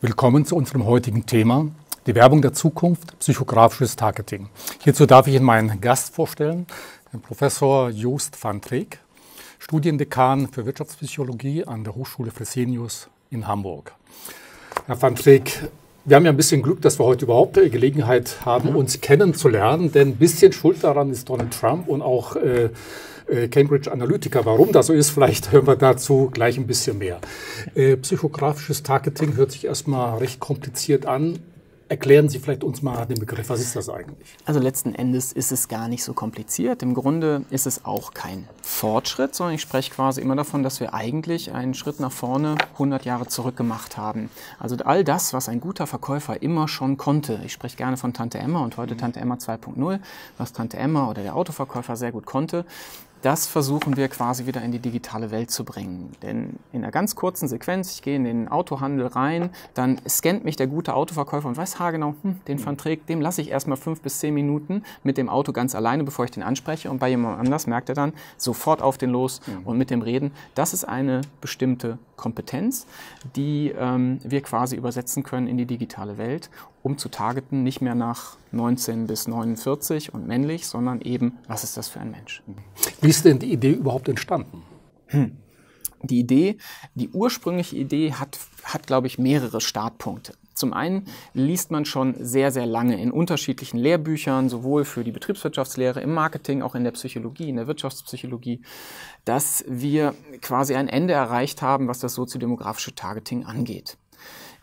Willkommen zu unserem heutigen Thema, die Werbung der Zukunft, psychografisches Targeting. Hierzu darf ich Ihnen meinen Gast vorstellen, den Professor Joost van Treek, Studiendekan für Wirtschaftspsychologie an der Hochschule Fresenius in Hamburg. Herr van Treek, wir haben ja ein bisschen Glück, dass wir heute überhaupt die Gelegenheit haben, mhm. uns kennenzulernen, denn ein bisschen schuld daran ist Donald Trump und auch äh, äh, Cambridge Analytica. Warum das so ist, vielleicht hören wir dazu gleich ein bisschen mehr. Äh, psychografisches Targeting hört sich erstmal recht kompliziert an. Erklären Sie vielleicht uns mal den Begriff. Was ist das eigentlich? Also letzten Endes ist es gar nicht so kompliziert. Im Grunde ist es auch kein Fortschritt, sondern ich spreche quasi immer davon, dass wir eigentlich einen Schritt nach vorne 100 Jahre zurück gemacht haben. Also all das, was ein guter Verkäufer immer schon konnte. Ich spreche gerne von Tante Emma und heute Tante Emma 2.0, was Tante Emma oder der Autoverkäufer sehr gut konnte das versuchen wir quasi wieder in die digitale Welt zu bringen. Denn in einer ganz kurzen Sequenz, ich gehe in den Autohandel rein, dann scannt mich der gute Autoverkäufer und weiß haargenau, hm, den Van Treek, dem lasse ich erstmal fünf bis zehn Minuten mit dem Auto ganz alleine, bevor ich den anspreche. Und bei jemand anders merkt er dann sofort auf den los mhm. und mit dem Reden. Das ist eine bestimmte Kompetenz, die ähm, wir quasi übersetzen können in die digitale Welt, um zu targeten, nicht mehr nach 19 bis 49 und männlich, sondern eben, was ist das für ein Mensch? Wie ist denn die Idee überhaupt entstanden? Die Idee, die ursprüngliche Idee hat, hat glaube ich, mehrere Startpunkte. Zum einen liest man schon sehr, sehr lange in unterschiedlichen Lehrbüchern, sowohl für die Betriebswirtschaftslehre, im Marketing, auch in der Psychologie, in der Wirtschaftspsychologie, dass wir quasi ein Ende erreicht haben, was das soziodemografische Targeting angeht.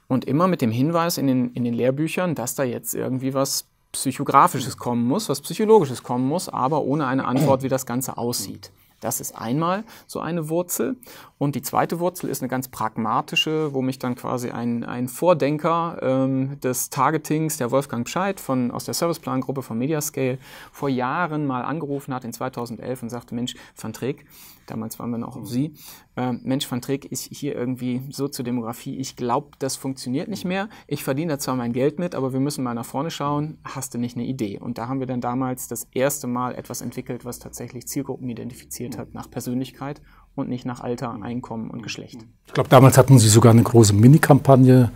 Und immer mit dem Hinweis in den, in den Lehrbüchern, dass da jetzt irgendwie was Psychografisches kommen muss, was Psychologisches kommen muss, aber ohne eine Antwort, wie das Ganze aussieht. Das ist einmal so eine Wurzel. Und die zweite Wurzel ist eine ganz pragmatische, wo mich dann quasi ein, ein Vordenker ähm, des Targetings, der Wolfgang Bescheid von, aus der Serviceplan-Gruppe von Mediascale, vor Jahren mal angerufen hat in 2011 und sagte, Mensch, Van Treek, damals waren wir noch auf Sie, äh, Mensch, Van Treek ist hier irgendwie so zur Demografie, ich glaube, das funktioniert nicht mehr. Ich verdiene da zwar mein Geld mit, aber wir müssen mal nach vorne schauen. Hast du nicht eine Idee? Und da haben wir dann damals das erste Mal etwas entwickelt, was tatsächlich Zielgruppen identifiziert hat nach Persönlichkeit und nicht nach Alter, Einkommen und Geschlecht. Ich glaube, damals hatten Sie sogar eine große Mini-Kampagne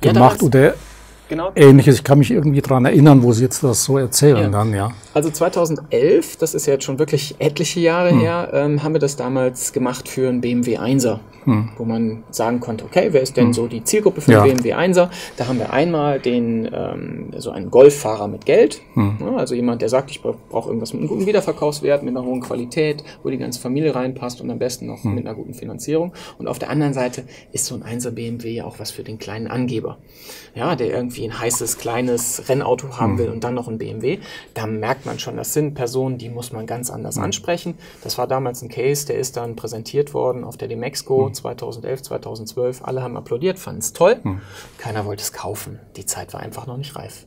gemacht ja, oder genau. Ähnliches. Ich kann mich irgendwie daran erinnern, wo Sie jetzt das so erzählen ja. dann, ja. Also 2011, das ist jetzt schon wirklich etliche Jahre hm. her, ähm, haben wir das damals gemacht für einen BMW 1er, hm. wo man sagen konnte, okay, wer ist denn hm. so die Zielgruppe für ja. einen BMW 1er? Da haben wir einmal den, ähm, so einen Golffahrer mit Geld, hm. ja, also jemand, der sagt, ich brauche irgendwas mit einem guten Wiederverkaufswert, mit einer hohen Qualität, wo die ganze Familie reinpasst und am besten noch hm. mit einer guten Finanzierung. Und auf der anderen Seite ist so ein 1er BMW ja auch was für den kleinen Angeber, ja, der irgendwie ein heißes, kleines Rennauto haben hm. will und dann noch ein BMW. Da merkt man schon, das sind Personen, die muss man ganz anders mhm. ansprechen. Das war damals ein Case, der ist dann präsentiert worden auf der Demexco mhm. 2011, 2012. Alle haben applaudiert, fanden es toll. Keiner wollte es kaufen. Die Zeit war einfach noch nicht reif.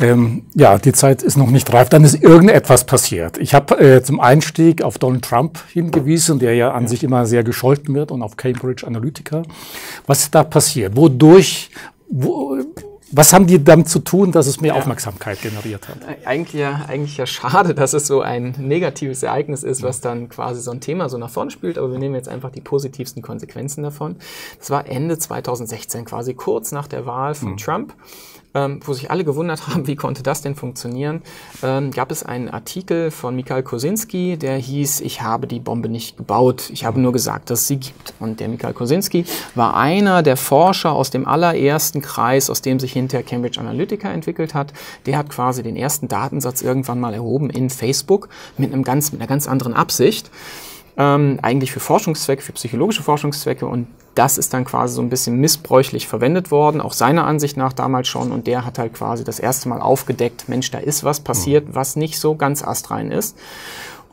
Ähm, ja, die Zeit ist noch nicht reif. Dann ist irgendetwas passiert. Ich habe äh, zum Einstieg auf Donald Trump hingewiesen, der ja an ja. sich immer sehr gescholten wird und auf Cambridge Analytica. Was ist da passiert? Wodurch, wo, was haben die damit zu tun, dass es mehr ja. Aufmerksamkeit generiert hat? Eigentlich ja, eigentlich ja schade, dass es so ein negatives Ereignis ist, was dann quasi so ein Thema so nach vorne spielt. Aber wir nehmen jetzt einfach die positivsten Konsequenzen davon. Das war Ende 2016, quasi kurz nach der Wahl von mhm. Trump ähm, wo sich alle gewundert haben, wie konnte das denn funktionieren, ähm, gab es einen Artikel von Mikhail Kosinski, der hieß, ich habe die Bombe nicht gebaut, ich habe nur gesagt, dass sie gibt. Und der Mikhail Kosinski war einer der Forscher aus dem allerersten Kreis, aus dem sich hinterher Cambridge Analytica entwickelt hat. Der hat quasi den ersten Datensatz irgendwann mal erhoben in Facebook mit, einem ganz, mit einer ganz anderen Absicht. Ähm, eigentlich für Forschungszwecke, für psychologische Forschungszwecke und das ist dann quasi so ein bisschen missbräuchlich verwendet worden, auch seiner Ansicht nach damals schon. Und der hat halt quasi das erste Mal aufgedeckt, Mensch, da ist was passiert, mhm. was nicht so ganz astrein ist.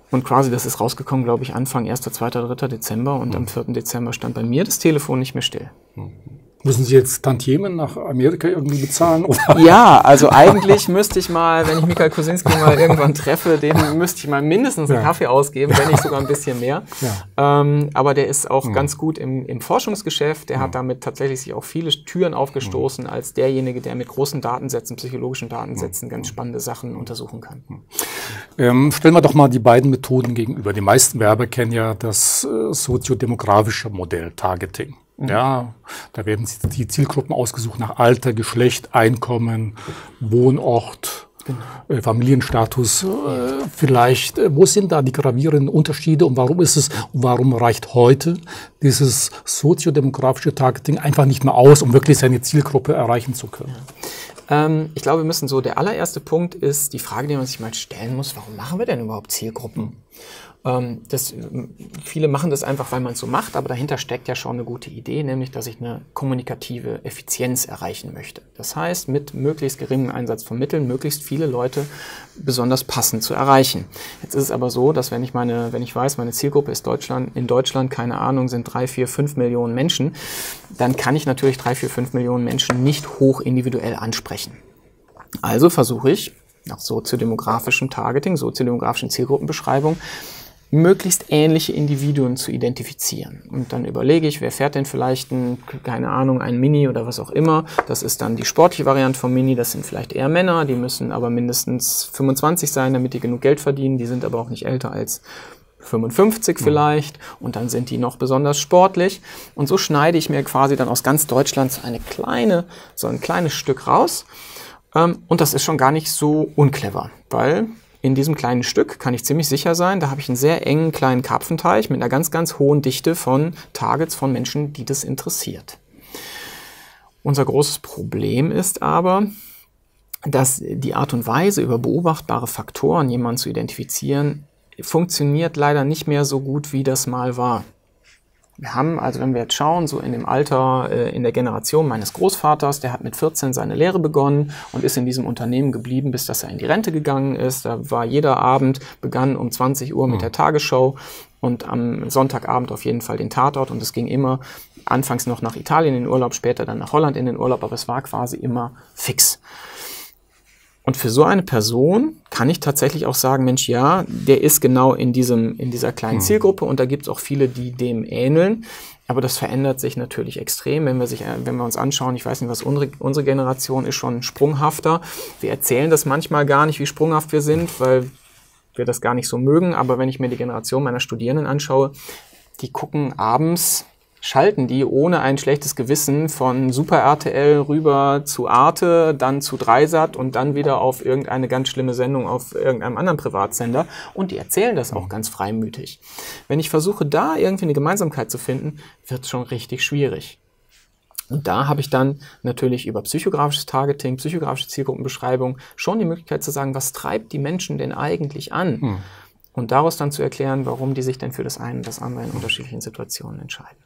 Und quasi, das ist rausgekommen, glaube ich, Anfang 1., 2., 3. Dezember. Und mhm. am 4. Dezember stand bei mir das Telefon nicht mehr still. Mhm. Müssen Sie jetzt Tantiemen nach Amerika irgendwie bezahlen? Oder? Ja, also eigentlich müsste ich mal, wenn ich Michael Kosinski mal irgendwann treffe, dem müsste ich mal mindestens einen ja. Kaffee ausgeben, wenn nicht sogar ein bisschen mehr. Ja. Ähm, aber der ist auch ja. ganz gut im, im Forschungsgeschäft. Der hat damit tatsächlich sich auch viele Türen aufgestoßen als derjenige, der mit großen Datensätzen, psychologischen Datensätzen ganz spannende Sachen untersuchen kann. Ähm, stellen wir doch mal die beiden Methoden gegenüber. Die meisten Werber kennen ja das äh, soziodemografische Modell Targeting. Ja, da werden die Zielgruppen ausgesucht nach Alter, Geschlecht, Einkommen, Wohnort, genau. Äh, Familienstatus. Äh, vielleicht, äh, wo sind da die gravierenden Unterschiede und warum ist es und warum reicht heute dieses soziodemografische Targeting einfach nicht mehr aus, um wirklich seine Zielgruppe erreichen zu können? Ähm, ich glaube, wir müssen so, der allererste Punkt ist die Frage, die man sich mal stellen muss, warum machen wir denn überhaupt Zielgruppen? Ähm, das, viele machen das einfach, weil man es so macht, aber dahinter steckt ja schon eine gute Idee, nämlich, dass ich eine kommunikative Effizienz erreichen möchte. Das heißt, mit möglichst geringem Einsatz von Mitteln möglichst viele Leute besonders passend zu erreichen. Jetzt ist es aber so, dass wenn ich meine, wenn ich weiß, meine Zielgruppe ist Deutschland, in Deutschland, keine Ahnung, sind drei, vier, fünf Millionen Menschen, dann kann ich natürlich drei, vier, fünf Millionen Menschen nicht hoch individuell ansprechen. Also versuche ich nach soziodemografischem Targeting, soziodemografischen Zielgruppenbeschreibung, möglichst ähnliche Individuen zu identifizieren. Und dann überlege ich, wer fährt denn vielleicht ein, keine Ahnung, ein Mini oder was auch immer. Das ist dann die sportliche Variante vom Mini. Das sind vielleicht eher Männer, die müssen aber mindestens 25 sein, damit die genug Geld verdienen. Die sind aber auch nicht älter als 55 mhm. vielleicht und dann sind die noch besonders sportlich und so schneide ich mir quasi dann aus ganz Deutschland so eine kleine, so ein kleines Stück raus ähm, und das ist schon gar nicht so unclever, weil in diesem kleinen Stück kann ich ziemlich sicher sein, da habe ich einen sehr engen kleinen Karpfenteich mit einer ganz, ganz hohen Dichte von Targets von Menschen, die das interessiert. Unser großes Problem ist aber, dass die Art und Weise, über beobachtbare Faktoren jemanden zu identifizieren, funktioniert leider nicht mehr so gut, wie das mal war. Wir haben, also wenn wir jetzt schauen, so in dem Alter, äh, in der Generation meines Großvaters, der hat mit 14 seine Lehre begonnen und ist in diesem Unternehmen geblieben, bis dass er in die Rente gegangen ist. Da war jeder Abend, begann um 20 Uhr mit mhm. der Tagesschau und am Sonntagabend auf jeden Fall den Tatort und es ging immer anfangs noch nach Italien in den Urlaub, später dann nach Holland in den Urlaub, aber es war quasi immer fix. Und für so eine Person kann ich tatsächlich auch sagen, Mensch, ja, der ist genau in, diesem, in dieser kleinen mhm. Zielgruppe und da gibt es auch viele, die dem ähneln. Aber das verändert sich natürlich extrem, wenn wir, sich, wenn wir uns anschauen, ich weiß nicht, was unsere, unsere Generation ist schon sprunghafter. Wir erzählen das manchmal gar nicht, wie sprunghaft wir sind, weil wir das gar nicht so mögen. Aber wenn ich mir die Generation meiner Studierenden anschaue, die gucken abends schalten die ohne ein schlechtes Gewissen von Super RTL rüber zu Arte, dann zu Dreisat und dann wieder auf irgendeine ganz schlimme Sendung auf irgendeinem anderen Privatsender und die erzählen das auch ganz freimütig. Wenn ich versuche, da irgendwie eine Gemeinsamkeit zu finden, wird es schon richtig schwierig. Und da habe ich dann natürlich über psychografisches Targeting, psychografische Zielgruppenbeschreibung schon die Möglichkeit zu sagen, was treibt die Menschen denn eigentlich an? Hm. Und daraus dann zu erklären, warum die sich denn für das eine und das andere in unterschiedlichen Situationen entscheiden.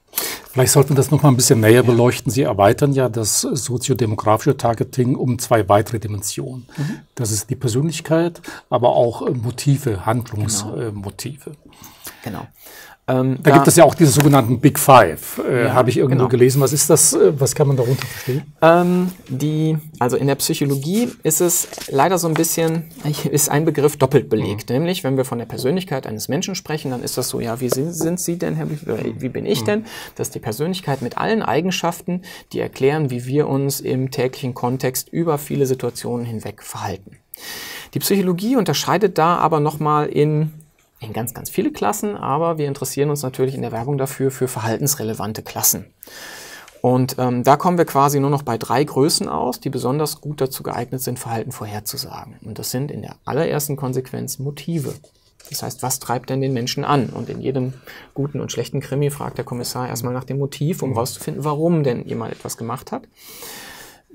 Vielleicht sollten wir das noch mal ein bisschen näher beleuchten. Sie erweitern ja das soziodemografische Targeting um zwei weitere Dimensionen. Mhm. Das ist die Persönlichkeit, aber auch Motive, Handlungsmotive. Genau. genau. Ähm, da, da, gibt es ja auch diese sogenannten Big Five, äh, ja, habe ich irgendwo genau. gelesen. Was ist das? Äh, was kann man darunter verstehen? Ähm, die, also in der Psychologie ist es leider so ein bisschen, ist ein Begriff doppelt belegt. Mhm. Nämlich, wenn wir von der Persönlichkeit eines Menschen sprechen, dann ist das so, ja, wie sind, Sie denn, Herr, wie, wie bin ich mhm. denn? Das ist die Persönlichkeit mit allen Eigenschaften, die erklären, wie wir uns im täglichen Kontext über viele Situationen hinweg verhalten. Die Psychologie unterscheidet da aber nochmal in in ganz, ganz viele Klassen, aber wir interessieren uns natürlich in der Werbung dafür für verhaltensrelevante Klassen. Und ähm, da kommen wir quasi nur noch bei drei Größen aus, die besonders gut dazu geeignet sind, Verhalten vorherzusagen. Und das sind in der allerersten Konsequenz Motive. Das heißt, was treibt denn den Menschen an? Und in jedem guten und schlechten Krimi fragt der Kommissar erstmal nach dem Motiv, um herauszufinden, warum denn jemand etwas gemacht hat.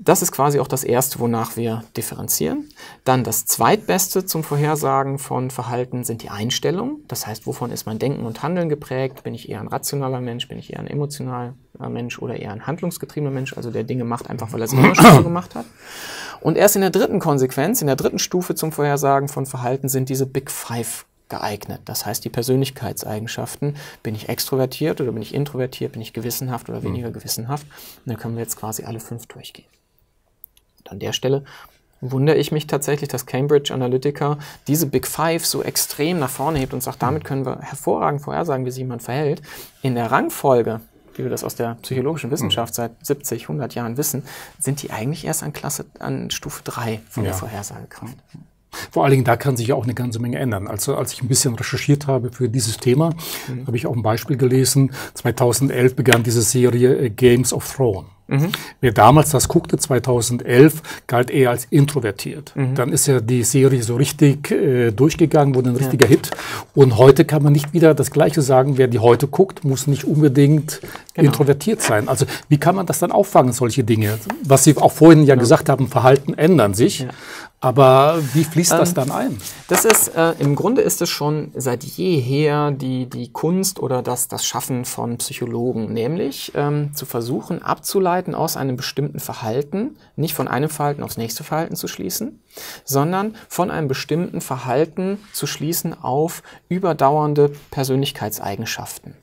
Das ist quasi auch das Erste, wonach wir differenzieren. Dann das Zweitbeste zum Vorhersagen von Verhalten sind die Einstellungen. Das heißt, wovon ist mein Denken und Handeln geprägt? Bin ich eher ein rationaler Mensch? Bin ich eher ein emotionaler Mensch oder eher ein handlungsgetriebener Mensch? Also der Dinge macht einfach, weil er es immer schon so gemacht hat. Und erst in der dritten Konsequenz, in der dritten Stufe zum Vorhersagen von Verhalten sind diese Big Five geeignet. Das heißt, die Persönlichkeitseigenschaften, bin ich extrovertiert oder bin ich introvertiert, bin ich gewissenhaft oder weniger hm. gewissenhaft? Und dann können wir jetzt quasi alle fünf durchgehen an der Stelle wundere ich mich tatsächlich, dass Cambridge Analytica diese Big Five so extrem nach vorne hebt und sagt, damit können wir hervorragend vorhersagen, wie sich jemand verhält. In der Rangfolge, wie wir das aus der psychologischen Wissenschaft seit 70, 100 Jahren wissen, sind die eigentlich erst an Klasse, an Stufe 3 von ja. der Vorhersagekraft. Vor allen Dingen, da kann sich ja auch eine ganze Menge ändern. Also als ich ein bisschen recherchiert habe für dieses Thema, mhm. habe ich auch ein Beispiel gelesen. 2011 begann diese Serie äh, Games of Thrones. Mhm. Wer damals das guckte, 2011, galt eher als introvertiert. Mhm. Dann ist ja die Serie so richtig äh, durchgegangen, wurde ein richtiger ja. Hit. Und heute kann man nicht wieder das Gleiche sagen. Wer die heute guckt, muss nicht unbedingt genau. introvertiert sein. Also wie kann man das dann auffangen, solche Dinge? Was Sie auch vorhin ja, ja. gesagt haben, Verhalten ändern sich. Ja. Aber wie fließt das ähm, dann ein? Das ist, äh, im Grunde ist es schon seit jeher die, die Kunst oder das, das Schaffen von Psychologen, nämlich ähm, zu versuchen abzuleiten aus einem bestimmten Verhalten, nicht von einem Verhalten aufs nächste Verhalten zu schließen, sondern von einem bestimmten Verhalten zu schließen auf überdauernde Persönlichkeitseigenschaften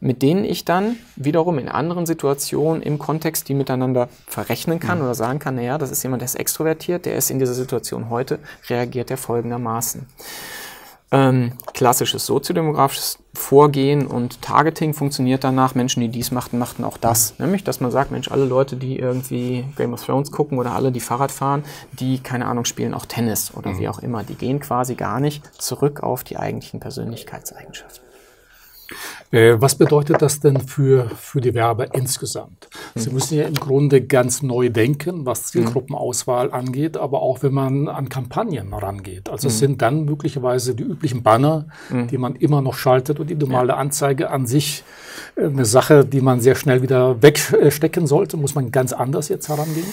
mit denen ich dann wiederum in anderen Situationen im Kontext die miteinander verrechnen kann mhm. oder sagen kann, naja, das ist jemand, der ist extrovertiert, der ist in dieser Situation heute, reagiert er folgendermaßen. Ähm, klassisches soziodemografisches Vorgehen und Targeting funktioniert danach. Menschen, die dies machten, machten auch das. Nämlich, dass man sagt, Mensch, alle Leute, die irgendwie Game of Thrones gucken oder alle, die Fahrrad fahren, die, keine Ahnung, spielen auch Tennis oder mhm. wie auch immer. Die gehen quasi gar nicht zurück auf die eigentlichen Persönlichkeitseigenschaften. Äh, was bedeutet das denn für, für die Werber insgesamt? Sie hm. müssen ja im Grunde ganz neu denken, was hm. Zielgruppenauswahl angeht, aber auch wenn man an Kampagnen rangeht. Also es hm. sind dann möglicherweise die üblichen Banner, die man immer noch schaltet und die normale Anzeige an sich äh, eine Sache, die man sehr schnell wieder wegstecken sollte. Muss man ganz anders jetzt herangehen?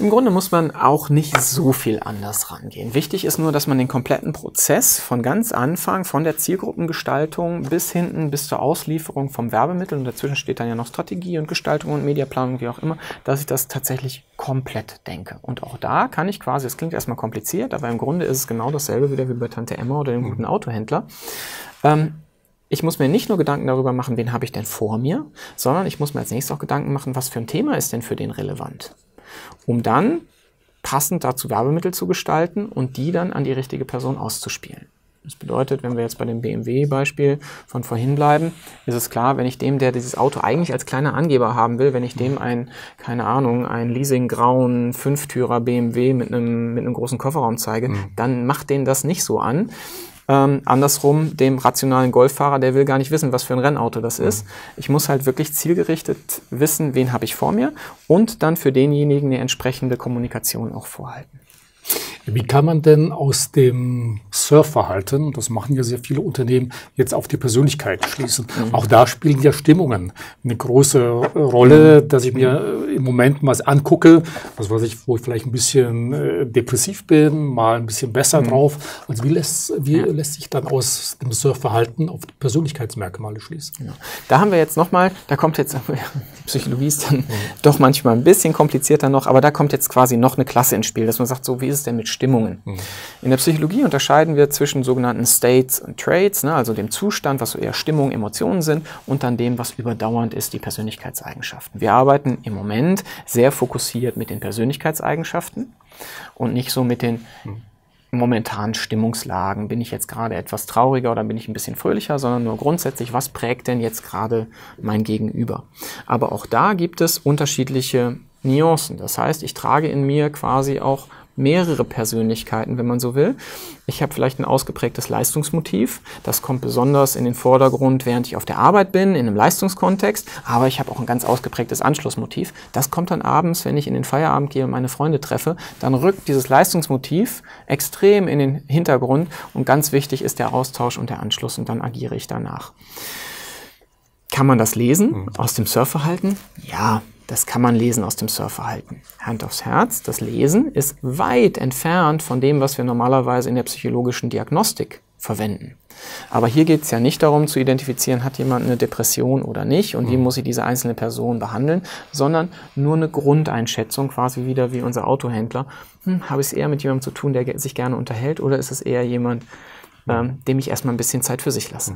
Im Grunde muss man auch nicht so viel anders rangehen. Wichtig ist nur, dass man den kompletten Prozess von ganz Anfang, von der Zielgruppengestaltung bis hinten, bis zur Auslieferung vom Werbemittel, und dazwischen steht dann ja noch Strategie und Gestaltung und Mediaplanung, wie auch immer, dass ich das tatsächlich komplett denke. Und auch da kann ich quasi, es klingt erstmal kompliziert, aber im Grunde ist es genau dasselbe wieder wie bei Tante Emma oder dem guten Autohändler. Ähm, ich muss mir nicht nur Gedanken darüber machen, wen habe ich denn vor mir, sondern ich muss mir als nächstes auch Gedanken machen, was für ein Thema ist denn für den relevant um dann passend dazu Werbemittel zu gestalten und die dann an die richtige Person auszuspielen. Das bedeutet, wenn wir jetzt bei dem BMW-Beispiel von vorhin bleiben, ist es klar, wenn ich dem, der dieses Auto eigentlich als kleiner Angeber haben will, wenn ich dem ein, keine Ahnung, ein leasinggrauen Fünftürer BMW mit einem, mit einem großen Kofferraum zeige, mhm. dann macht den das nicht so an. Ähm, andersrum, dem rationalen Golffahrer, der will gar nicht wissen, was für ein Rennauto das ist. Ich muss halt wirklich zielgerichtet wissen, wen habe ich vor mir und dann für denjenigen eine entsprechende Kommunikation auch vorhalten. Wie kann man denn aus dem Surfverhalten, das machen ja sehr viele Unternehmen, jetzt auf die Persönlichkeit schließen? Mhm. Auch da spielen ja Stimmungen eine große Rolle, mhm. dass ich mir im Moment mal angucke, was weiß ich, wo ich vielleicht ein bisschen äh, depressiv bin, mal ein bisschen besser mhm. drauf. Also wie lässt, wie lässt sich dann aus dem Surfverhalten auf Persönlichkeitsmerkmale schließen? Ja. Da haben wir jetzt nochmal, da kommt jetzt, die Psychologie ist dann mhm. doch manchmal ein bisschen komplizierter noch, aber da kommt jetzt quasi noch eine Klasse ins Spiel, dass man sagt, so wie ist es denn mit Stimmungen. Mhm. In der Psychologie unterscheiden wir zwischen sogenannten States und Traits, ne, also dem Zustand, was so eher Stimmung, Emotionen sind, und dann dem, was überdauernd ist, die Persönlichkeitseigenschaften. Wir arbeiten im Moment sehr fokussiert mit den Persönlichkeitseigenschaften und nicht so mit den mhm momentanen Stimmungslagen. Bin ich jetzt gerade etwas trauriger oder bin ich ein bisschen fröhlicher, sondern nur grundsätzlich, was prägt denn jetzt gerade mein Gegenüber? Aber auch da gibt es unterschiedliche Nuancen. Das heißt, ich trage in mir quasi auch mehrere Persönlichkeiten, wenn man so will. Ich habe vielleicht ein ausgeprägtes Leistungsmotiv. Das kommt besonders in den Vordergrund, während ich auf der Arbeit bin, in einem Leistungskontext. Aber ich habe auch ein ganz ausgeprägtes Anschlussmotiv. Das kommt dann abends, wenn ich in den Feierabend gehe und meine Freunde treffe. Dann rückt dieses Leistungsmotiv extrem in den Hintergrund. Und ganz wichtig ist der Austausch und der Anschluss. Und dann agiere ich danach. Kann man das lesen mhm. aus dem Surfverhalten? Ja, das kann man lesen aus dem Surfverhalten. Hand aufs Herz, das Lesen ist weit entfernt von dem, was wir normalerweise in der psychologischen Diagnostik verwenden. Aber hier geht es ja nicht darum zu identifizieren, hat jemand eine Depression oder nicht und wie mhm. muss ich diese einzelne Person behandeln, sondern nur eine Grundeinschätzung, quasi wieder wie unser Autohändler. Hm, Habe ich es eher mit jemandem zu tun, der sich gerne unterhält oder ist es eher jemand, ähm, dem ich erstmal ein bisschen Zeit für sich lasse?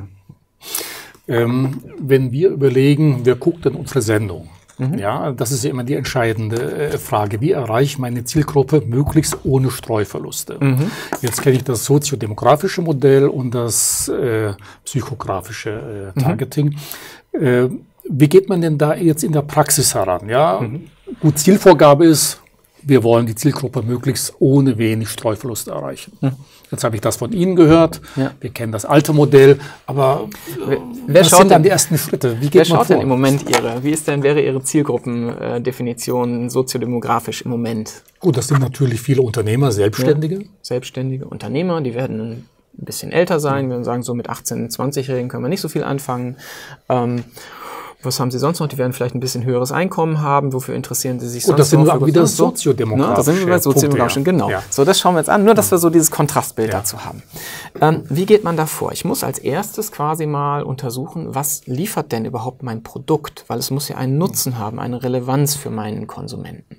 Ähm, wenn wir überlegen, wer guckt denn unsere Sendung? Mhm. Ja, das ist ja immer die entscheidende äh, Frage. Wie erreiche ich meine Zielgruppe möglichst ohne Streuverluste? Mhm. Jetzt kenne ich das soziodemografische Modell und das äh, psychografische äh, mhm. Targeting. Mhm. wie geht man denn da jetzt in der Praxis heran? Ja, mhm. gut, Zielvorgabe ist, wir wollen die Zielgruppe möglichst ohne wenig Streuverlust erreichen. Hm. Jetzt habe ich das von Ihnen gehört. Ja. Wir kennen das alte Modell, aber wer, wer was sind dann die ersten Schritte? Wie geht wer schaut vor? denn im Moment Ihre? Wie ist denn wäre Ihre Zielgruppendefinition soziodemografisch im Moment? Gut, das sind natürlich viele Unternehmer, Selbstständige. Ja. Selbstständige Unternehmer, die werden ein bisschen älter sein. Wir sagen so mit 18, 20-Jährigen können wir nicht so viel anfangen. Ähm, was haben Sie sonst noch? Die werden vielleicht ein bisschen höheres Einkommen haben. Wofür interessieren Sie sich sonst Und das sind noch? wir wieder soziodemokratisch. Ne? Da sind wir bei soziodemokratischen, ja. genau. Ja. So, das schauen wir jetzt an, nur dass wir so dieses Kontrastbild ja. dazu haben. Ähm, wie geht man da vor? Ich muss als erstes quasi mal untersuchen, was liefert denn überhaupt mein Produkt? Weil es muss ja einen Nutzen haben, eine Relevanz für meinen Konsumenten.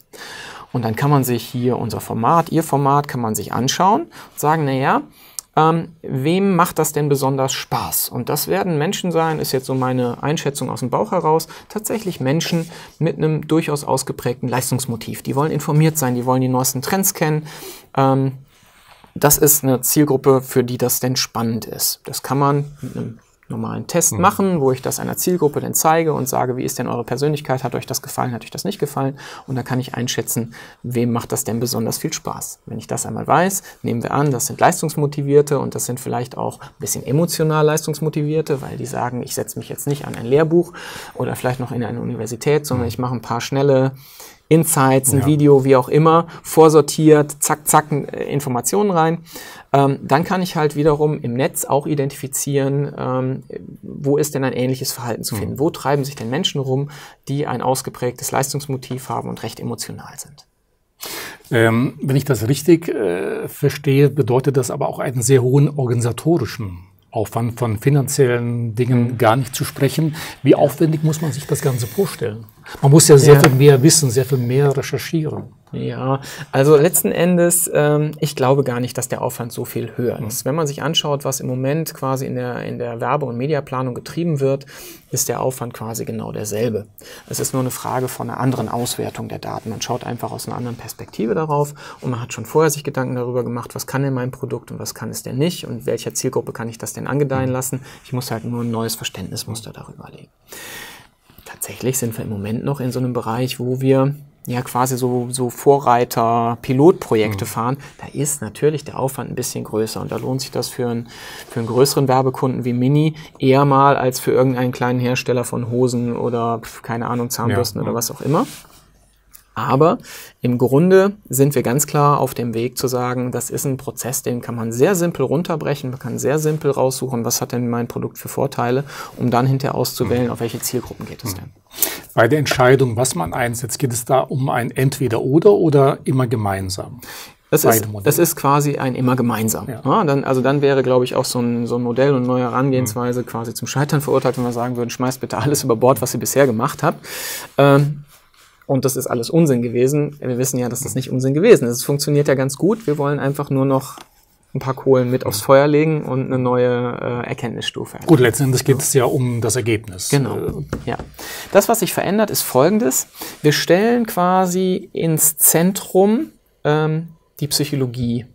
Und dann kann man sich hier unser Format, Ihr Format, kann man sich anschauen und sagen, na ja, ähm, wem macht das denn besonders Spaß? Und das werden Menschen sein, ist jetzt so meine Einschätzung aus dem Bauch heraus, tatsächlich Menschen mit einem durchaus ausgeprägten Leistungsmotiv. Die wollen informiert sein, die wollen die neuesten Trends kennen. Ähm, das ist eine Zielgruppe, für die das denn spannend ist. Das kann man mit einem normalen Test mhm. machen, wo ich das einer Zielgruppe dann zeige und sage, wie ist denn eure Persönlichkeit, hat euch das gefallen, hat euch das nicht gefallen und da kann ich einschätzen, wem macht das denn besonders viel Spaß. Wenn ich das einmal weiß, nehmen wir an, das sind Leistungsmotivierte und das sind vielleicht auch ein bisschen emotional Leistungsmotivierte, weil die sagen, ich setze mich jetzt nicht an ein Lehrbuch oder vielleicht noch in eine Universität, sondern mhm. ich mache ein paar schnelle Insights, ein ja. Video, wie auch immer, vorsortiert, zack, zack, äh, Informationen rein. Ähm, dann kann ich halt wiederum im Netz auch identifizieren, ähm, wo ist denn ein ähnliches Verhalten zu finden. Mhm. Wo treiben sich denn Menschen rum, die ein ausgeprägtes Leistungsmotiv haben und recht emotional sind. Ähm, wenn ich das richtig äh, verstehe, bedeutet das aber auch einen sehr hohen organisatorischen Aufwand von finanziellen Dingen mhm. gar nicht zu sprechen. Wie aufwendig muss man sich das Ganze vorstellen? Man muss ja sehr ja. viel mehr wissen, sehr viel mehr recherchieren. Ja, also letzten Endes, ähm, ich glaube gar nicht, dass der Aufwand so viel höher ist. Mhm. Wenn man sich anschaut, was im Moment quasi in der, in der Werbe- und Mediaplanung getrieben wird, ist der Aufwand quasi genau derselbe. Es ist nur eine Frage von einer anderen Auswertung der Daten. Man schaut einfach aus einer anderen Perspektive darauf und man hat schon vorher sich Gedanken darüber gemacht, was kann denn mein Produkt und was kann es denn nicht und welcher Zielgruppe kann ich das denn angedeihen mhm. lassen. Ich muss halt nur ein neues Verständnismuster darüber legen tatsächlich sind wir im Moment noch in so einem Bereich, wo wir ja quasi so, so Vorreiter, Pilotprojekte mhm. fahren, da ist natürlich der Aufwand ein bisschen größer und da lohnt sich das für, einen für einen größeren Werbekunden wie Mini eher mal als für irgendeinen kleinen Hersteller von Hosen oder keine Ahnung, Zahnbürsten ja. oder was auch immer. Aber im Grunde sind wir ganz klar auf dem Weg zu sagen, das ist ein Prozess, den kann man sehr simpel runterbrechen, man kann sehr simpel raussuchen, was hat denn mein Produkt für Vorteile, um dann hinterher auszuwählen, auf welche Zielgruppen geht es denn. Bei der Entscheidung, was man einsetzt, geht es da um ein Entweder-Oder oder immer gemeinsam? Das ist, das ist quasi ein immer gemeinsam. Ja. Ja, dann, also dann wäre, glaube ich, auch so ein, so ein Modell und neue Herangehensweise mhm. quasi zum Scheitern verurteilt, wenn wir sagen würden, schmeißt bitte alles über Bord, was ihr bisher gemacht habt. Ähm, und das ist alles Unsinn gewesen. Wir wissen ja, dass das nicht Unsinn gewesen ist. Es funktioniert ja ganz gut. Wir wollen einfach nur noch ein paar Kohlen mit aufs Feuer legen und eine neue äh, Erkenntnisstufe. Gut, letztendlich geht es ja um das Ergebnis. Genau. Äh, ja. Das, was sich verändert, ist Folgendes: Wir stellen quasi ins Zentrum ähm, die Psychologie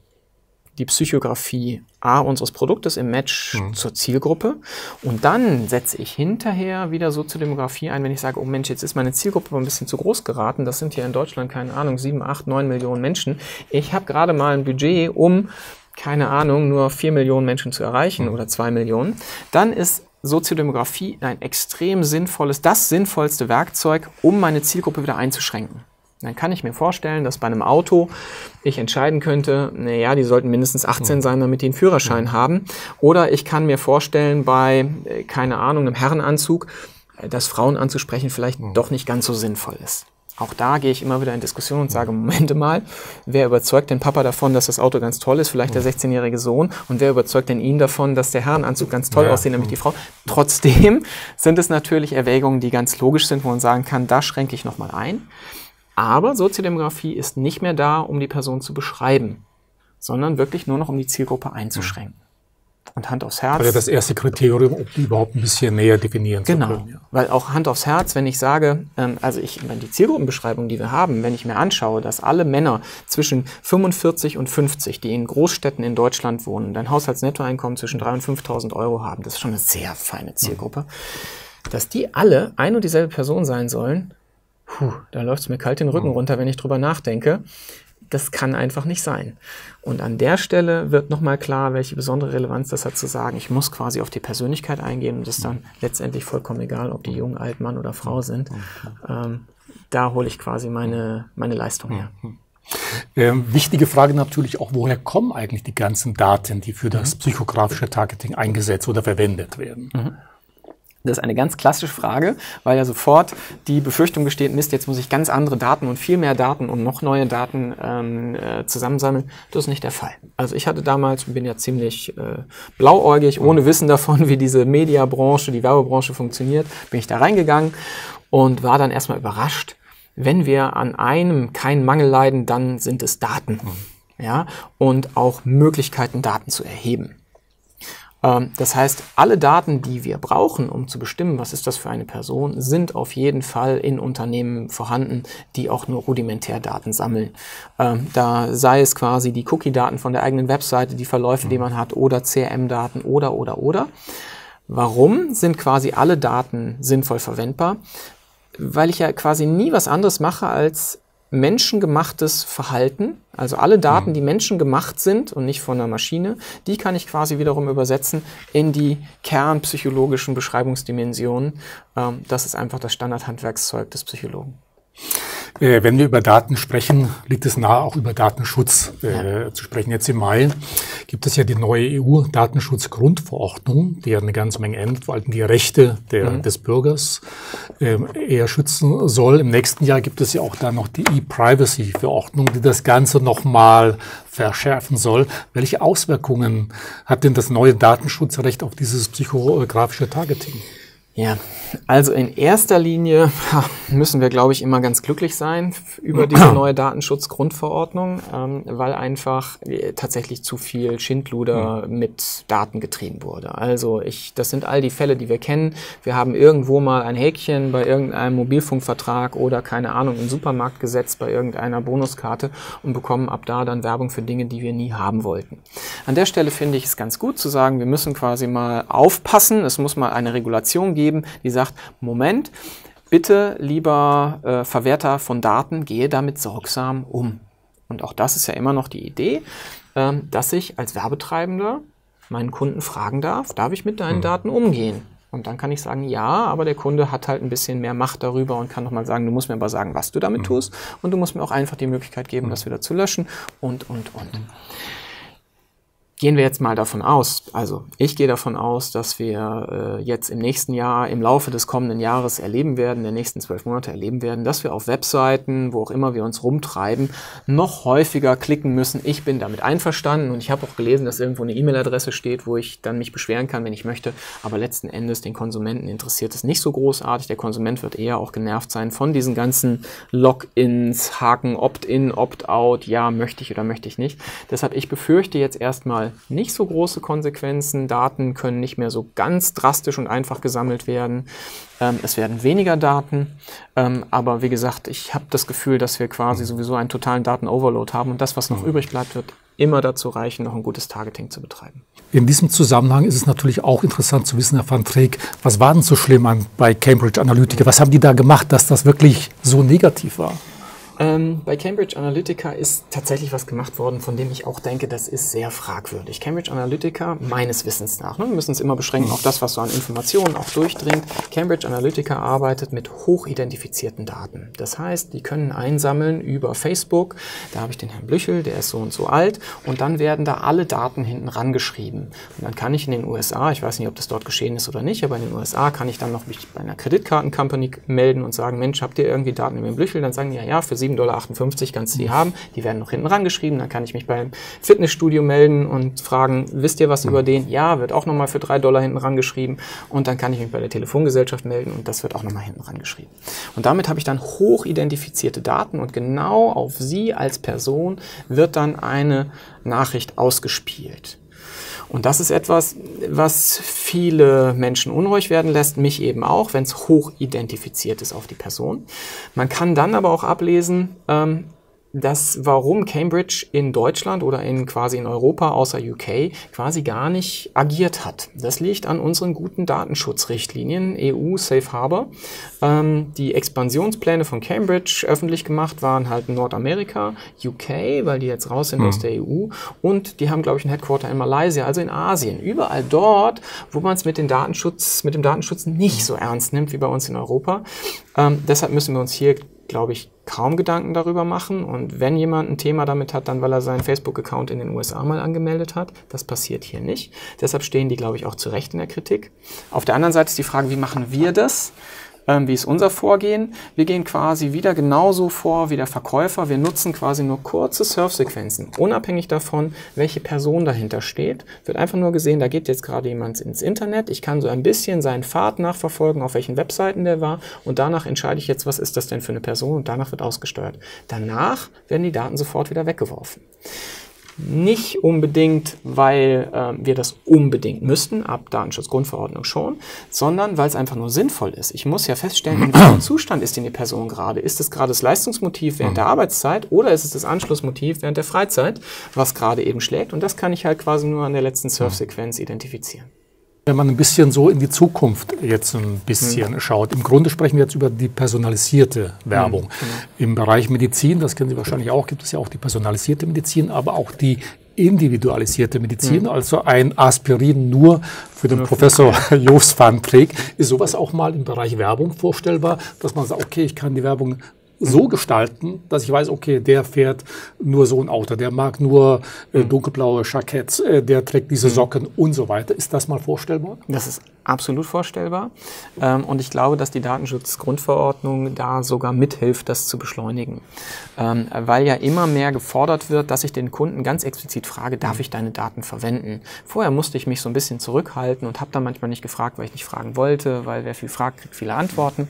die Psychografie A unseres Produktes im Match mhm. zur Zielgruppe. Und dann setze ich hinterher wieder Soziodemografie ein, wenn ich sage, oh Mensch, jetzt ist meine Zielgruppe ein bisschen zu groß geraten. Das sind ja in Deutschland, keine Ahnung, sieben, acht, neun Millionen Menschen. Ich habe gerade mal ein Budget, um, keine Ahnung, nur vier Millionen Menschen zu erreichen mhm. oder zwei Millionen. Dann ist Soziodemografie ein extrem sinnvolles, das sinnvollste Werkzeug, um meine Zielgruppe wieder einzuschränken. Dann kann ich mir vorstellen, dass bei einem Auto ich entscheiden könnte, naja, die sollten mindestens 18 hm. sein, damit die einen Führerschein mhm. haben. Oder ich kann mir vorstellen, bei, äh, keine Ahnung, einem Herrenanzug, äh, dass Frauen anzusprechen vielleicht mhm. doch nicht ganz so sinnvoll ist. Auch da gehe ich immer wieder in Diskussion und sage, Momente mal, wer überzeugt den Papa davon, dass das Auto ganz toll ist? Vielleicht der 16-jährige hm. Sohn. Und wer überzeugt denn ihn davon, dass der Herrenanzug ganz toll ja. aussieht, nämlich die Frau? Trotzdem sind es natürlich Erwägungen, die ganz logisch sind, wo man sagen kann, da schränke ich nochmal ein. Aber Soziodemografie ist nicht mehr da, um die Person zu beschreiben, sondern wirklich nur noch um die Zielgruppe einzuschränken. Und Hand aufs Herz. Also das erste Kriterium, ob die überhaupt ein bisschen näher definieren genau. zu können. Genau. Ja. Weil auch Hand aufs Herz, wenn ich sage, ähm, also ich, wenn die Zielgruppenbeschreibung, die wir haben, wenn ich mir anschaue, dass alle Männer zwischen 45 und 50, die in Großstädten in Deutschland wohnen, ein Haushaltsnettoeinkommen zwischen 3.000 und 5.000 Euro haben, das ist schon eine sehr feine Zielgruppe, mhm. dass die alle ein und dieselbe Person sein sollen, puh, da läuft es mir kalt den Rücken mhm. runter, wenn ich drüber nachdenke. Das kann einfach nicht sein. Und an der Stelle wird nochmal klar, welche besondere Relevanz das hat zu sagen, ich muss quasi auf die Persönlichkeit eingehen und es ist dann letztendlich vollkommen egal, ob die jung, alt, Mann oder Frau sind. Ähm, da hole ich quasi meine, meine Leistung her. Ähm, wichtige Frage natürlich auch, woher kommen eigentlich die ganzen Daten, die für das mhm. psychografische Targeting eingesetzt oder verwendet werden? Mhm. Das ist eine ganz klassische Frage, weil ja sofort die Befürchtung besteht, Mist, jetzt muss ich ganz andere Daten und viel mehr Daten und noch neue Daten ähm, äh, zusammensammeln. Das ist nicht der Fall. Also ich hatte damals, bin ja ziemlich äh, blauäugig, ohne Wissen davon, wie diese Mediabranche, die Werbebranche funktioniert, bin ich da reingegangen und war dann erstmal überrascht. Wenn wir an einem keinen Mangel leiden, dann sind es Daten. Mhm. Ja, und auch Möglichkeiten, Daten zu erheben. Ähm, das heißt, alle Daten, die wir brauchen, um zu bestimmen, was ist das für eine Person, sind auf jeden Fall in Unternehmen vorhanden, die auch nur rudimentär Daten sammeln. Ähm, da sei es quasi die Cookie-Daten von der eigenen Webseite, die Verläufe, die man hat, oder CRM-Daten oder, oder, oder. Warum sind quasi alle Daten sinnvoll verwendbar? Weil ich ja quasi nie was anderes mache, als menschengemachtes Verhalten, also alle Daten, mhm. die menschengemacht sind und nicht von einer Maschine, die kann ich quasi wiederum übersetzen in die kernpsychologischen Beschreibungsdimensionen. Ähm, das ist einfach das Standardhandwerkszeug des Psychologen. Äh, wenn wir über Daten sprechen, liegt es nahe, auch über Datenschutz äh, ja. zu sprechen. Jetzt im Mai gibt es ja die neue EU-Datenschutzgrundverordnung, die ja eine ganze Menge ändert, vor allem die Rechte der, mhm. des Bürgers äh, eher schützen soll. Im nächsten Jahr gibt es ja auch dann noch die E-Privacy-Verordnung, die das Ganze nochmal verschärfen soll. Welche Auswirkungen hat denn das neue Datenschutzrecht auf dieses psychografische Targeting? Ja, also in erster Linie müssen wir, glaube ich, immer ganz glücklich sein über diese neue Datenschutzgrundverordnung, ähm, weil einfach äh, tatsächlich zu viel Schindluder mhm. mit Daten getrieben wurde. Also ich, das sind all die Fälle, die wir kennen. Wir haben irgendwo mal ein Häkchen bei irgendeinem Mobilfunkvertrag oder keine Ahnung im Supermarkt gesetzt bei irgendeiner Bonuskarte und bekommen ab da dann Werbung für Dinge, die wir nie haben wollten. An der Stelle finde ich es ganz gut zu sagen, wir müssen quasi mal aufpassen. Es muss mal eine Regulation geben geben, die sagt, Moment, bitte lieber äh, Verwerter von Daten, gehe damit sorgsam um. Und auch das ist ja immer noch die Idee, ähm, dass ich als Werbetreibender meinen Kunden fragen darf, darf ich mit deinen mhm. Daten umgehen? Und dann kann ich sagen, ja, aber der Kunde hat halt ein bisschen mehr Macht darüber und kann nochmal sagen, du musst mir aber sagen, was du damit mhm. tust. Und du musst mir auch einfach die Möglichkeit geben, mhm. das wieder zu löschen und, und, und. Gehen wir jetzt mal davon aus, also ich gehe davon aus, dass wir äh, jetzt im nächsten Jahr, im Laufe des kommenden Jahres erleben werden, der nächsten zwölf Monate erleben werden, dass wir auf Webseiten, wo auch immer wir uns rumtreiben, noch häufiger klicken müssen. Ich bin damit einverstanden und ich habe auch gelesen, dass irgendwo eine E-Mail-Adresse steht, wo ich dann mich beschweren kann, wenn ich möchte. Aber letzten Endes den Konsumenten interessiert es nicht so großartig. Der Konsument wird eher auch genervt sein von diesen ganzen Logins, Haken, Opt-in, Opt-out, ja, möchte ich oder möchte ich nicht. Deshalb, ich befürchte jetzt erstmal nicht so große Konsequenzen. Daten können nicht mehr so ganz drastisch und einfach gesammelt werden. Ähm, es werden weniger Daten. Ähm, aber wie gesagt, ich habe das Gefühl, dass wir quasi sowieso einen totalen Daten-Overload haben und das, was noch übrig bleibt, wird immer dazu reichen, noch ein gutes Targeting zu betreiben. In diesem Zusammenhang ist es natürlich auch interessant zu wissen, Herr van Treek, was war denn so schlimm an, bei Cambridge Analytica? Was haben die da gemacht, dass das wirklich so negativ war? Ähm, bei Cambridge Analytica ist tatsächlich was gemacht worden, von dem ich auch denke, das ist sehr fragwürdig. Cambridge Analytica, meines Wissens nach, ne, wir müssen es immer beschränken auf das, was so an Informationen auch durchdringt. Cambridge Analytica arbeitet mit hochidentifizierten Daten. Das heißt, die können einsammeln über Facebook. Da habe ich den Herrn Blüchel, der ist so und so alt. Und dann werden da alle Daten hinten rangeschrieben. Und dann kann ich in den USA, ich weiß nicht, ob das dort geschehen ist oder nicht, aber in den USA kann ich dann noch mich bei einer Kreditkartencompany melden und sagen, Mensch, habt ihr irgendwie Daten über den Blüchel? Dann sagen die, ja, ja, für 7,58 Dollar kannst du die haben. Die werden noch hinten rangeschrieben. Dann kann ich mich beim Fitnessstudio melden und fragen, wisst ihr was über den? Ja, wird auch nochmal für 3 Dollar hinten rangeschrieben. Und dann kann ich mich bei der Telefongesellschaft melden und das wird auch nochmal hinten rangeschrieben. Und damit habe ich dann hochidentifizierte Daten und genau auf Sie als Person wird dann eine Nachricht ausgespielt. Und das ist etwas, was viele Menschen unruhig werden lässt, mich eben auch, wenn es hoch identifiziert ist auf die Person. Man kann dann aber auch ablesen, ähm, dass warum Cambridge in Deutschland oder in quasi in Europa außer UK quasi gar nicht agiert hat. Das liegt an unseren guten Datenschutzrichtlinien, EU Safe Harbor. Ähm, die Expansionspläne von Cambridge öffentlich gemacht waren halt in Nordamerika, UK, weil die jetzt raus sind mhm. aus der EU und die haben, glaube ich, ein Headquarter in Malaysia, also in Asien. Überall dort, wo man es mit, den Datenschutz, mit dem Datenschutz nicht so ernst nimmt wie bei uns in Europa. Ähm, deshalb müssen wir uns hier glaube ich, kaum Gedanken darüber machen. Und wenn jemand ein Thema damit hat, dann weil er seinen Facebook-Account in den USA mal angemeldet hat. Das passiert hier nicht. Deshalb stehen die, glaube ich, auch zu Recht in der Kritik. Auf der anderen Seite ist die Frage, wie machen wir das? Ähm, wie ist unser Vorgehen? Wir gehen quasi wieder genauso vor wie der Verkäufer. Wir nutzen quasi nur kurze Surfsequenzen, unabhängig davon, welche Person dahinter steht. Wird einfach nur gesehen, da geht jetzt gerade jemand ins Internet. Ich kann so ein bisschen seinen Pfad nachverfolgen, auf welchen Webseiten der war und danach entscheide ich jetzt, was ist das denn für eine Person und danach wird ausgesteuert. Danach werden die Daten sofort wieder weggeworfen. Nicht unbedingt, weil äh, wir das unbedingt müssten, ab Datenschutzgrundverordnung schon, sondern weil es einfach nur sinnvoll ist. Ich muss ja feststellen, in welchem Zustand ist denn die Person gerade. Ist es gerade das Leistungsmotiv während der Arbeitszeit oder ist es das Anschlussmotiv während der Freizeit, was gerade eben schlägt? Und das kann ich halt quasi nur an der letzten Surfsequenz identifizieren. Wenn man ein bisschen so in die Zukunft jetzt ein bisschen mhm. schaut, im Grunde sprechen wir jetzt über die personalisierte Werbung. Mhm. Im Bereich Medizin, das kennen Sie wahrscheinlich auch, gibt es ja auch die personalisierte Medizin, aber auch die individualisierte Medizin, mhm. also ein Aspirin nur für den Professor Joost van Treek. Ist sowas auch mal im Bereich Werbung vorstellbar, dass man sagt, okay, ich kann die Werbung so gestalten, dass ich weiß, okay, der fährt nur so ein Auto, der mag nur äh, mhm. dunkelblaue Jacketts, äh, der trägt diese mhm. Socken und so weiter. Ist das mal vorstellbar? Das ist absolut vorstellbar. Ähm, und ich glaube, dass die Datenschutzgrundverordnung da sogar mithilft, das zu beschleunigen. Ähm, weil ja immer mehr gefordert wird, dass ich den Kunden ganz explizit frage, darf ich deine Daten verwenden? Vorher musste ich mich so ein bisschen zurückhalten und habe dann manchmal nicht gefragt, weil ich nicht fragen wollte, weil wer viel fragt, kriegt viele Antworten.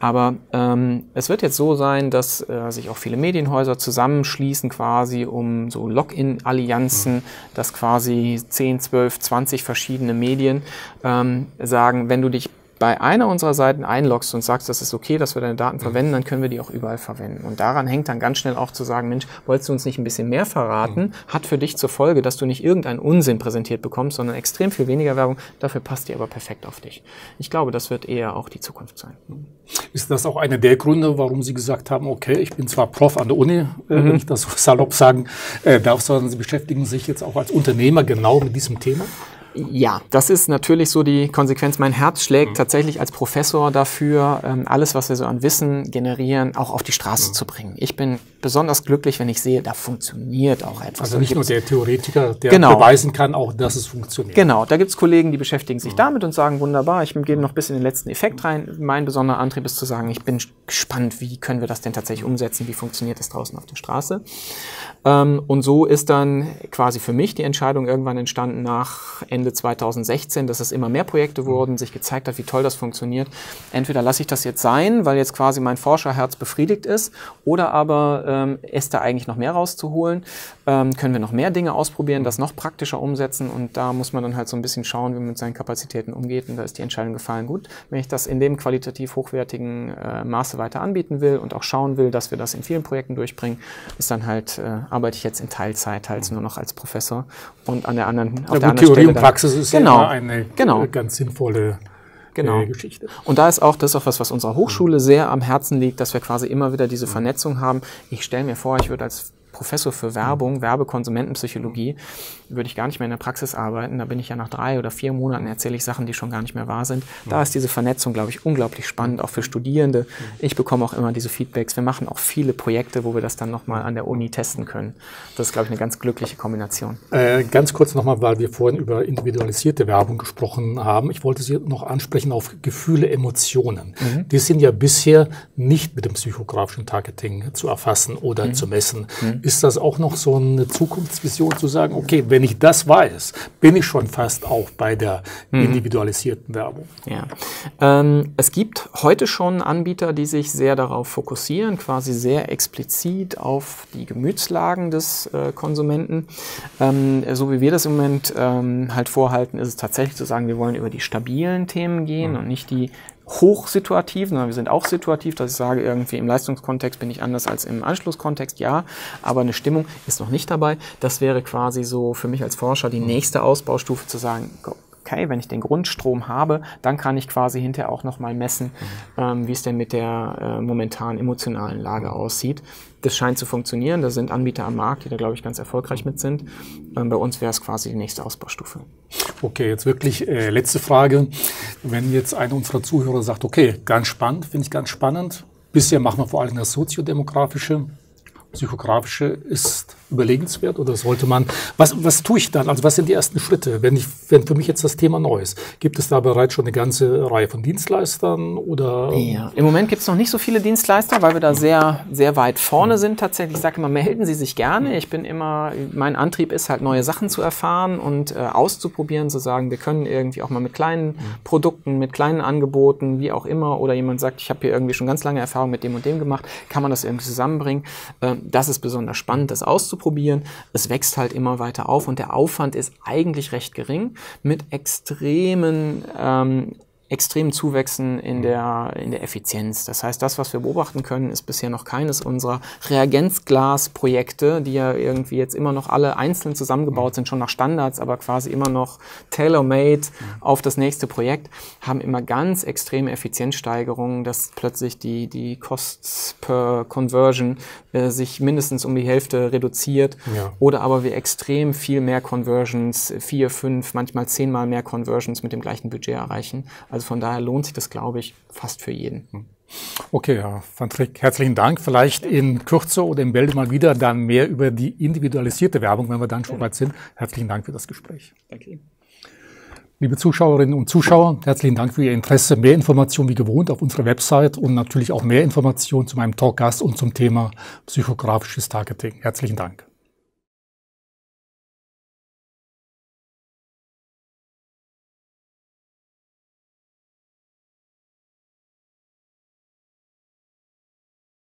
Aber ähm, es wird jetzt so sein, dass äh, sich auch viele Medienhäuser zusammenschließen quasi, um so Login-Allianzen, mhm. dass quasi 10, 12, 20 verschiedene Medien ähm, sagen, wenn du dich bei einer unserer Seiten einloggst und sagst, das ist okay, dass wir deine Daten mhm. verwenden, dann können wir die auch überall verwenden. Und daran hängt dann ganz schnell auch zu sagen, Mensch, wolltest du uns nicht ein bisschen mehr verraten? Mhm. Hat für dich zur Folge, dass du nicht irgendeinen Unsinn präsentiert bekommst, sondern extrem viel weniger Werbung. Dafür passt die aber perfekt auf dich. Ich glaube, das wird eher auch die Zukunft sein. Ist das auch einer der Gründe, warum Sie gesagt haben, okay, ich bin zwar Prof an der Uni, äh, mhm. wenn ich das so salopp sagen äh, darf, sondern Sie beschäftigen sich jetzt auch als Unternehmer genau mit diesem Thema? Ja, das ist natürlich so die Konsequenz. Mein Herz schlägt mhm. tatsächlich als Professor dafür, ähm, alles, was wir so an Wissen generieren, auch auf die Straße mhm. zu bringen. Ich bin besonders glücklich, wenn ich sehe, da funktioniert auch etwas. Also nicht nur der Theoretiker, der genau. beweisen kann, auch dass es funktioniert. Genau, da gibt es Kollegen, die beschäftigen sich mhm. damit und sagen, wunderbar, ich gebe noch ein bisschen den letzten Effekt rein. Mein besonderer Antrieb ist zu sagen, ich bin gespannt, wie können wir das denn tatsächlich umsetzen, wie funktioniert das draußen auf der Straße. Ähm, und so ist dann quasi für mich die Entscheidung irgendwann entstanden nach Ende 2016, dass es immer mehr Projekte wurden, sich gezeigt hat, wie toll das funktioniert. Entweder lasse ich das jetzt sein, weil jetzt quasi mein Forscherherz befriedigt ist, oder aber ähm, ist da eigentlich noch mehr rauszuholen. Ähm, können wir noch mehr Dinge ausprobieren, das noch praktischer umsetzen und da muss man dann halt so ein bisschen schauen, wie man mit seinen Kapazitäten umgeht. Und da ist die Entscheidung gefallen, gut, wenn ich das in dem qualitativ hochwertigen äh, Maße weiter anbieten will und auch schauen will, dass wir das in vielen Projekten durchbringen, ist dann halt, äh, arbeite ich jetzt in Teilzeit halt nur noch als Professor und an der anderen, auf ja, der anderen Theorie Stelle Praxis ist genau, ja eine genau. ganz sinnvolle genau. Geschichte. Und da ist auch das auch was, was unserer Hochschule sehr am Herzen liegt, dass wir quasi immer wieder diese Vernetzung haben. Ich stelle mir vor, ich würde als Professor für Werbung, Werbekonsumentenpsychologie, würde ich gar nicht mehr in der Praxis arbeiten. Da bin ich ja nach drei oder vier Monaten erzähle ich Sachen, die schon gar nicht mehr wahr sind. Da ist diese Vernetzung, glaube ich, unglaublich spannend, auch für Studierende. Ich bekomme auch immer diese Feedbacks. Wir machen auch viele Projekte, wo wir das dann nochmal an der Uni testen können. Das ist, glaube ich, eine ganz glückliche Kombination. Äh, ganz kurz nochmal, weil wir vorhin über individualisierte Werbung gesprochen haben. Ich wollte Sie noch ansprechen auf Gefühle, Emotionen. Mhm. Die sind ja bisher nicht mit dem psychografischen Targeting zu erfassen oder mhm. zu messen. Ist das auch noch so eine Zukunftsvision zu sagen, okay, wenn ich das weiß, bin ich schon fast auch bei der mhm. individualisierten Werbung? Ja. Ähm, es gibt heute schon Anbieter, die sich sehr darauf fokussieren, quasi sehr explizit auf die Gemütslagen des äh, Konsumenten. Ähm, so wie wir das im Moment ähm, halt vorhalten, ist es tatsächlich zu sagen, wir wollen über die stabilen Themen gehen mhm. und nicht die hochsituativ, sondern wir sind auch situativ, dass ich sage, irgendwie im Leistungskontext bin ich anders als im Anschlusskontext, ja, aber eine Stimmung ist noch nicht dabei. Das wäre quasi so für mich als Forscher die nächste Ausbaustufe zu sagen, okay, wenn ich den Grundstrom habe, dann kann ich quasi hinterher auch nochmal messen, mhm. ähm, wie es denn mit der äh, momentan emotionalen Lage aussieht. Das scheint zu funktionieren. Da sind Anbieter am Markt, die da, glaube ich, ganz erfolgreich mit sind. Ähm, bei uns wäre es quasi die nächste Ausbaustufe. Okay, jetzt wirklich äh, letzte Frage. Wenn jetzt einer unserer Zuhörer sagt, okay, ganz spannend, finde ich ganz spannend. Bisher machen wir vor allem das soziodemografische psychografische ist überlegenswert oder sollte man, was, was tue ich dann? Also was sind die ersten Schritte, wenn, ich, wenn für mich jetzt das Thema neu ist? Gibt es da bereits schon eine ganze Reihe von Dienstleistern oder? Ja, im Moment gibt es noch nicht so viele Dienstleister, weil wir da sehr, sehr weit vorne sind tatsächlich. Ich sage immer, melden Sie sich gerne. Ich bin immer, mein Antrieb ist halt neue Sachen zu erfahren und äh, auszuprobieren, zu sagen, wir können irgendwie auch mal mit kleinen Produkten, mit kleinen Angeboten, wie auch immer, oder jemand sagt, ich habe hier irgendwie schon ganz lange Erfahrung mit dem und dem gemacht, kann man das irgendwie zusammenbringen. Ähm, das ist besonders spannend, das auszuprobieren. Es wächst halt immer weiter auf und der Aufwand ist eigentlich recht gering mit extremen ähm, extremen Zuwächsen in mhm. der, in der Effizienz. Das heißt, das, was wir beobachten können, ist bisher noch keines unserer Reagenzglas-Projekte, die ja irgendwie jetzt immer noch alle einzeln zusammengebaut mhm. sind, schon nach Standards, aber quasi immer noch tailor-made mhm. auf das nächste Projekt, haben immer ganz extreme Effizienzsteigerungen, dass plötzlich die, die Costs per Conversion äh, sich mindestens um die Hälfte reduziert ja. oder aber wir extrem viel mehr Conversions, vier, fünf, manchmal zehnmal mehr Conversions mit dem gleichen Budget erreichen. Also also von daher lohnt sich das, glaube ich, fast für jeden. Hm. Okay, Herr Van Trick, herzlichen Dank. Vielleicht in Kürze oder im Bälde mal wieder dann mehr über die individualisierte Werbung, wenn wir dann schon weit sind. Herzlichen Dank für das Gespräch. Danke Ihnen. Liebe Zuschauerinnen und Zuschauer, herzlichen Dank für Ihr Interesse. Mehr Informationen wie gewohnt auf unserer Website und natürlich auch mehr Informationen zu meinem Talkgast und zum Thema psychografisches Targeting. Herzlichen Dank.